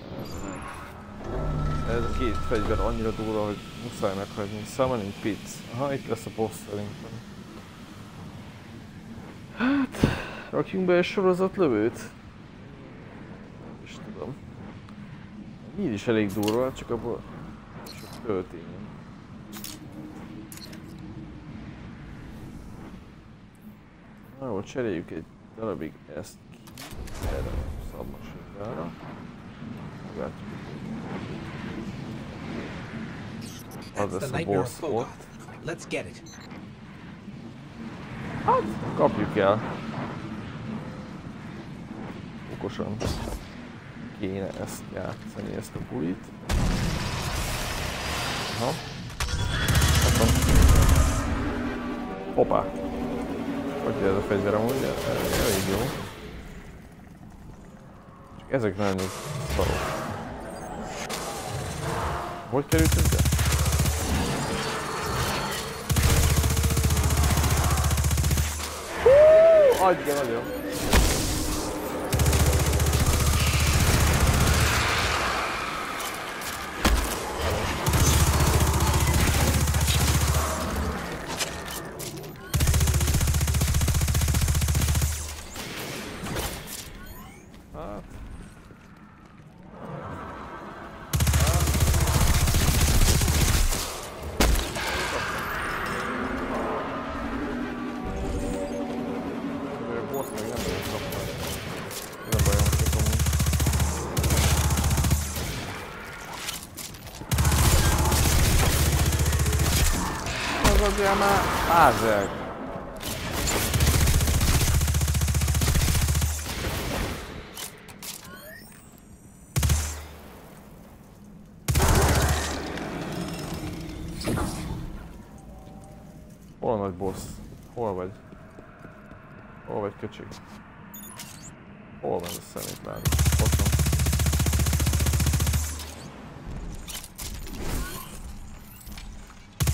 Ez a két fegyver annyira durva, hogy muszáj meghagyni. Summoning Pit. Aha, itt lesz a boss szerintem. Hát, rakjunk be egy sorozatlövőt. Nem is tudom. Így is elég durva, csak abból sok töltény van. Na jó, cseréljük egy darabig ezt szabmaségára. Meglátjuk. Az That's the lesz a boss ott. Let's get it. Kapjuk el. Okosan kéne ezt játszani, ezt a bulit. Aha. Kaptam. Hoppá. Hogy ez a fegyver amúgy? El- Elég jó. Csak ezek nagyon szarok. Hogy került ez be? Adja nagyon. Az azért már ázság. Hol a nagy boss? Hol vagy? Hol vagy köcsög? Hol van a szemétláda? Ott van.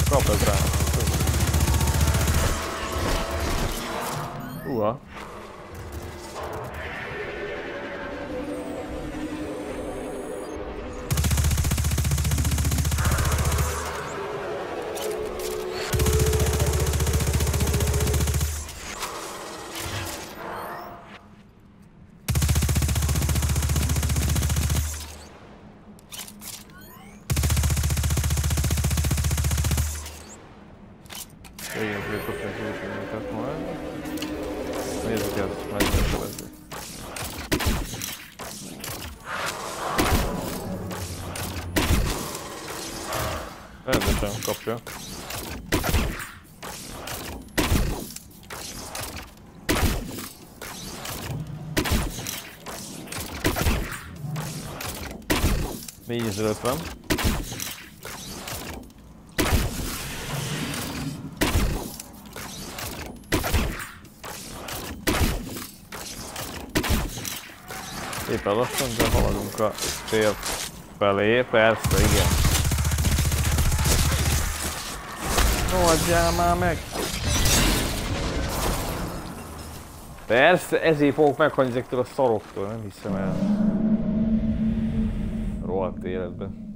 Kap ez rá. 4050. Éppen lassan, de haladunk a tér felé, persze, igen. No, adjál már meg! Persze, ezért fogok meghalni ezektől a szaroktól, nem hiszem el. Rohadt életben.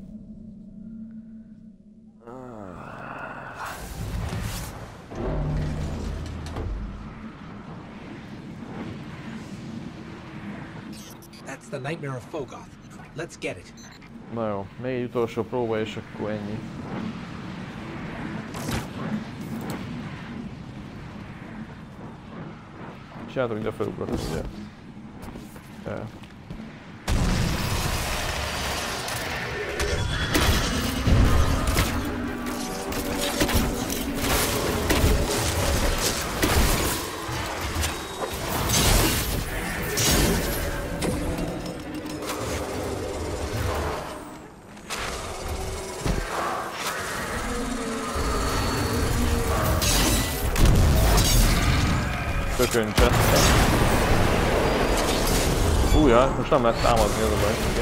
That's the nightmare of Fogoth. Let's get it. Na jó, még egy utolsó próba és akkor ennyi. Csináltam, mint a felugrott, ugye? Ja. Újja, most nem lehet támadni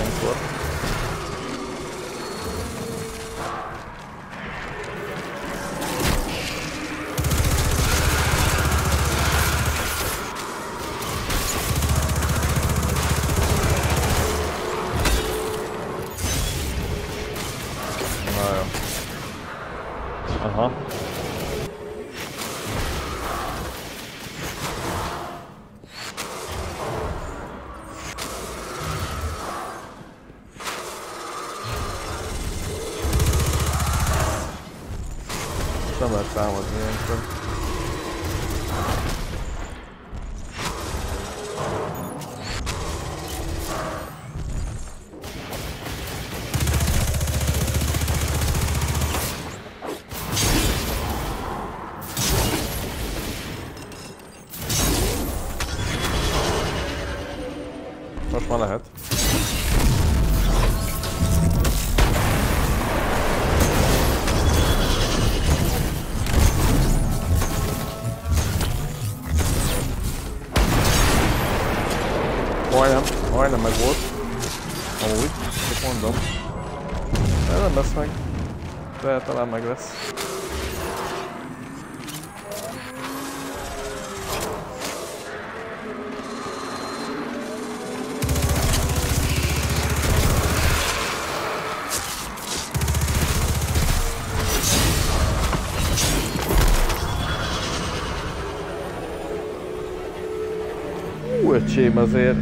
azért.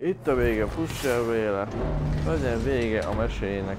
Itt a vége, fuss el véle. Legyen vége a mesének.